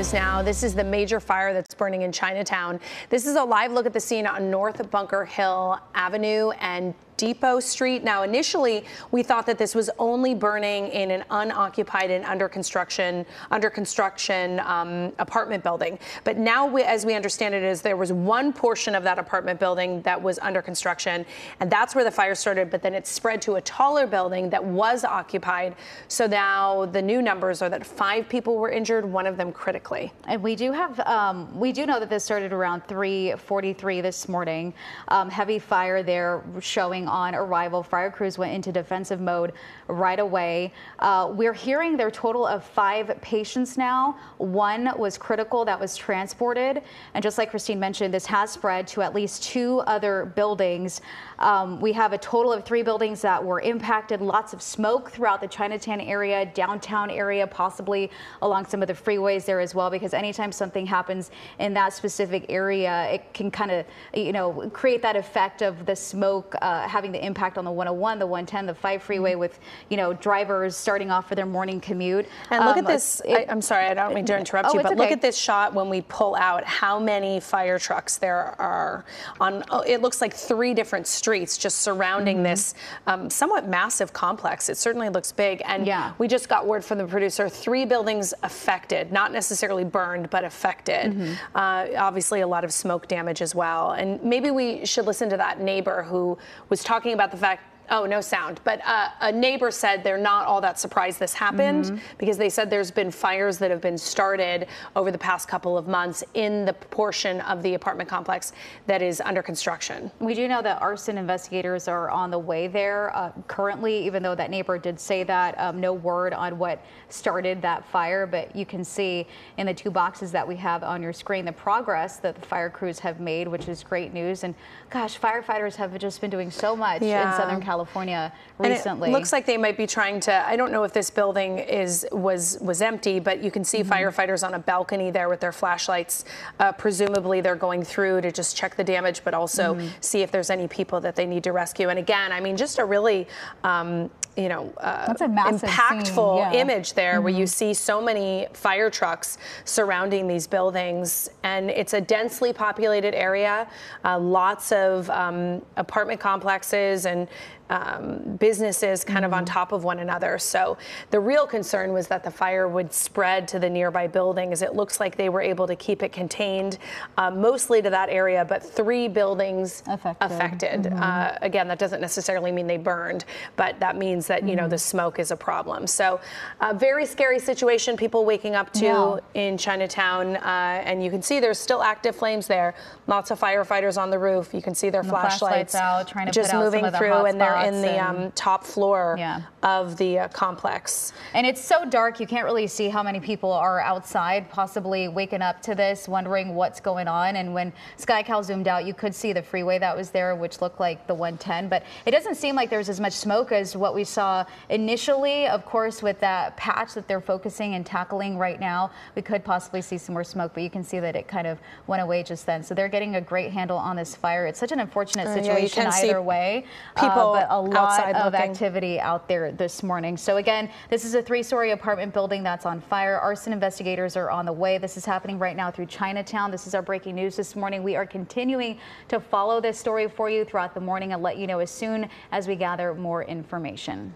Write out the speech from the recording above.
news now. This is the major fire that's burning in Chinatown. This is a live look at the scene on North Bunker Hill Avenue and Depot Street. Now, initially, we thought that this was only burning in an unoccupied and under construction, under construction um, apartment building. But now, we, as we understand it, is there was one portion of that apartment building that was under construction, and that's where the fire started. But then it spread to a taller building that was occupied. So now the new numbers are that five people were injured, one of them critically. And we do have, um, we do know that this started around 3:43 this morning. Um, heavy fire there showing on arrival. Fire crews went into defensive mode right away. Uh, we're hearing their total of five patients now. One was critical that was transported. And just like Christine mentioned, this has spread to at least two other buildings. Um, we have a total of three buildings that were impacted. Lots of smoke throughout the Chinatown area, downtown area, possibly along some of the freeways there as well, because anytime something happens in that specific area, it can kind of, you know, create that effect of the smoke uh, having the impact on the 101, the 110, the 5 freeway with, you know, drivers starting off for their morning commute. And look um, at this. It, I, am sorry, I don't mean to interrupt oh, you, but okay. look at this shot when we pull out how many fire trucks there are on. Oh, it looks like three different streets just surrounding mm -hmm. this um, somewhat massive complex. It certainly looks big. And yeah. we just got word from the producer three buildings affected, not necessarily burned, but affected. Mm -hmm. uh, obviously, a lot of smoke damage as well. And maybe we should listen to that neighbor who was talking about the fact Oh, no sound. But uh, a neighbor said they're not all that surprised this happened mm -hmm. because they said there's been fires that have been started over the past couple of months in the portion of the apartment complex that is under construction. We do know that arson investigators are on the way there uh, currently, even though that neighbor did say that. Um, no word on what started that fire, but you can see in the two boxes that we have on your screen the progress that the fire crews have made, which is great news. And gosh, firefighters have just been doing so much yeah. in Southern California. California recently. And it looks like they might be trying to. I don't know if this building is was was empty, but you can see mm -hmm. firefighters on a balcony there with their flashlights. Uh, presumably, they're going through to just check the damage, but also mm -hmm. see if there's any people that they need to rescue. And again, I mean, just a really um, you know, uh, impactful yeah. image there mm -hmm. where you mm-hmm. see so many fire trucks surrounding these buildings. And it's a densely populated area, uh, lots of um, apartment complexes and um, businesses kind of on mm-hmm. top of one another. So the real concern was that the fire would spread to the nearby buildings. It looks like they were able to keep it contained uh, mostly to that area, but three buildings affected. affected. Mm -hmm. uh, again, that doesn't necessarily mean they burned, but that means that, you know, the mm-hmm. smoke is a problem. So a very scary situation people waking up to yeah. in Chinatown. Uh, and you can see there's still active flames there. Lots of firefighters on the roof. You can see their flashlights, flashlights, out, trying to just moving through and they're in the um, top floor yeah. of the uh, complex. And it's so dark, you can't really see how many people are outside, possibly waking up to this, wondering what's going on. And when SkyCal zoomed out, you could see the freeway that was there, which looked like the 110. But it doesn't seem like there's as much smoke as what we saw initially. Of course, with that patch that they're focusing and tackling right now, we could possibly see some more smoke, but you can see that it kind of went away just then. So they're getting a great handle on this fire. It's such an unfortunate situation uh, yeah, either way. People uh, a lot of looking. activity out there this morning. So again, this is a three-story apartment building that's on fire. Arson investigators are on the way. This is happening right now through Chinatown. This is our breaking news this morning. We are continuing to follow this story for you throughout the morning and let you know as soon as we gather more information.